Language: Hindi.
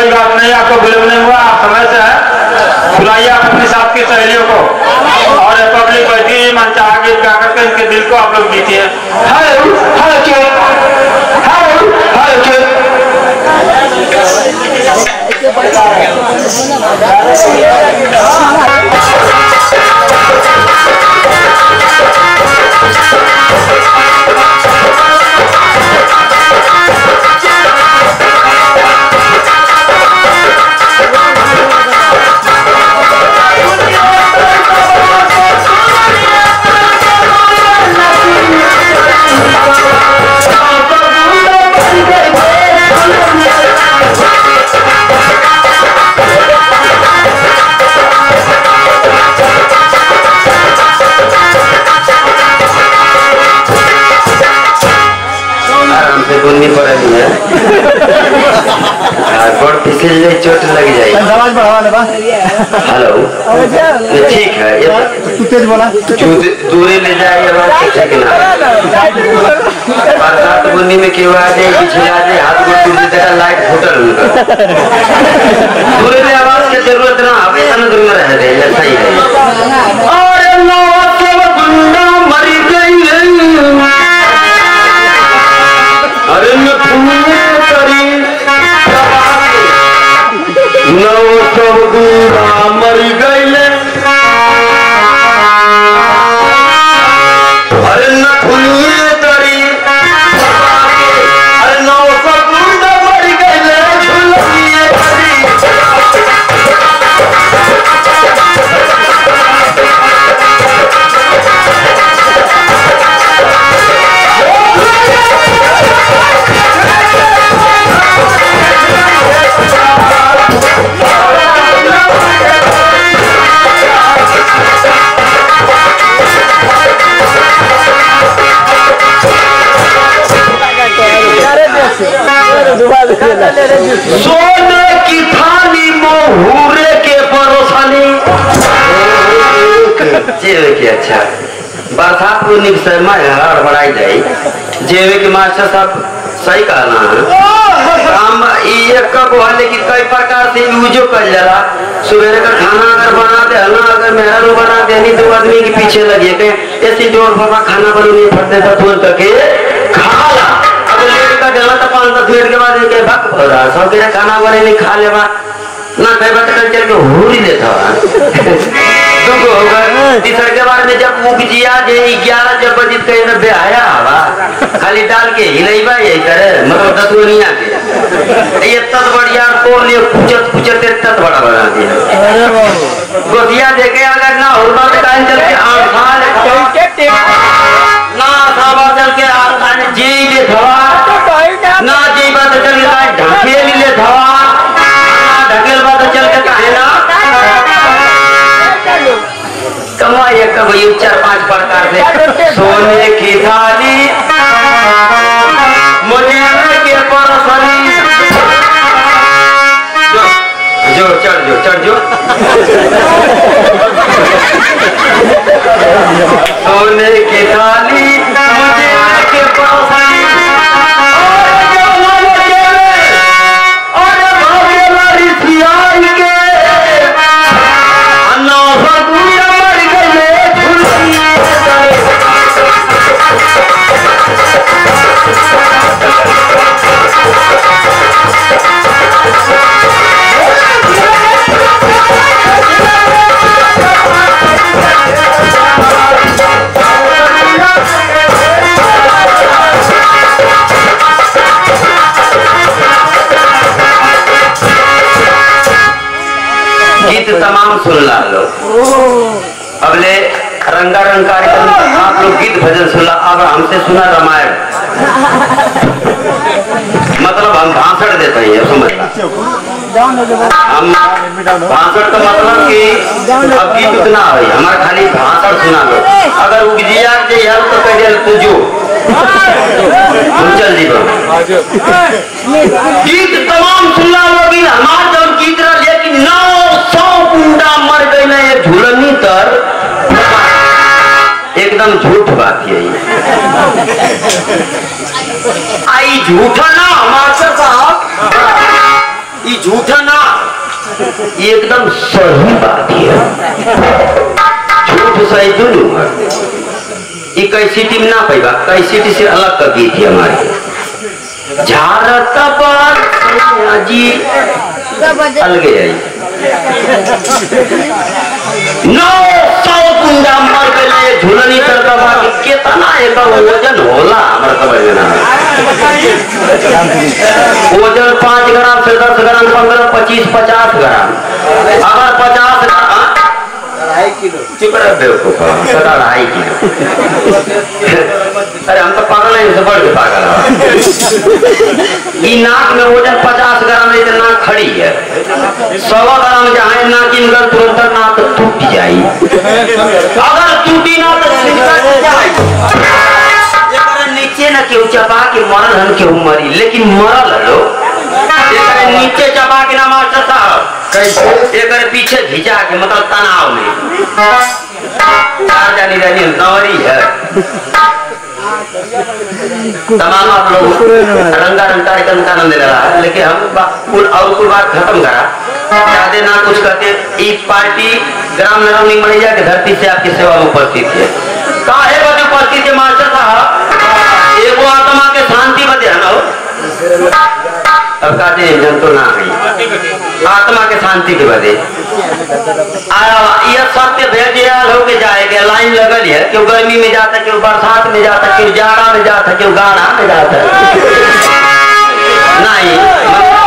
कोई बात नहीं, आपको विलम्ब नहीं हुआ, आप समय से है। बुलाइए आप अपने साथ की सहेलियों को। और पब्लिक बैठी है मन चाह गीत करके इनके दिल को आप लोग जीतिए। जाए चोट लग जाए आवाज़ बढ़ावा ले बा हेलो। ये ठीक है ये तू तेज बोला। दूर- ले जाए ये बात ना? बरसात में क्यों आ जाए पिछले आ जाए हाथ को टूट लाइट फुटल Shabbat Shalom. सोने की थाली मोहूरे के परोसनी जेवे के अच्छा। बरसात को निक समय हड़बड़ाई जाई जेवे के मास्टर साहब सही कहना है? हम ई एक का को है लेकिन कई प्रकार से यूजो कर जाला सवेरे का खाना अगर बना दे हलना अगर मेहरू बना दे नहीं तो आदमी के पीछे लगे के ऐसे ज़ोर बाबा खाना बनाने फटते तो तुरंत के खाना बने खा लेवा। ना कई बात कर चल के हो देता होगा तीसर के बार में जब मुख जिया जे ग्यारह जब बजित कहीं ना बेहाया हवा। खाली डाल के हिलैबा यही करे। मतलब दतुनिया के ये तत बढ़िया कोर लिए कुचत कुचत अगले रंगारंग कार्यक्रम आप लोग गीत भजन सुन अब हमसे सुना रामायण। मतलब हम भाषण देते हैं समझ हम भाषण का मतलब कि अब गीत उतना है हमारा खाली भाषण सुना लो। अगर उगजिया जे यार तो कह दिया तू जो। हम चल दी गीत झूठा ना, मास्टर साहब। ये झूठा ना। ये एकदम सही बात है झूठ सही दोनों है ये कैसी टीम ना पैबा कैसी टीम से अलग का गीत है हमारी। झारत बार सैया जी अलगे आई नौ सौ गुंडा मर गए झूलनी कर दबा के केतना एकर वज़न होला, हमर समझ में ना। वज़न पाँच ग्राम से दस ग्राम पंद्रह पच्चीस पचास ग्राम। अगर पचास ग्राम चुप रह बेवकूफ़ सदा ढाई किलो। अरे हम तो पागल है इनसे बढ़ के पागल है। नाक में वज़न पचास ग्राम है नाक खड़ी है। सवा ग्राम जहाँ नाक इनकर तुरंत नाक टूट जाई अगर टूटी ना ना केहू चपा के मरल हन केहू मरी लेकिन मरल लो नीचे चपा के ना मास्टर साहब कैसे? एकर पीछे घिचा के मतलब तनाव में जानी जानी नवरी है। तमाम आप लोग रंगारंग कार्यक्रम का आनंद ले रहा है लेकिन हम कुल और कुल बात खत्म करा। ज़्यादा ना कुछ करते ई पार्टी ग्राम नरवनी मणिया के धरती से आपकी सेवा में उपस्थित है। काहे हो? अब कहते हैं जन तो ना है आत्मा के शांति के बदे यह सत्य भेज होके जाएगा लाइन लगल है क्यों गर्मी में जाता क्यों बरसात में जाता क्यों जाड़ा में जाता क्यों गाड़ा में जाता नहीं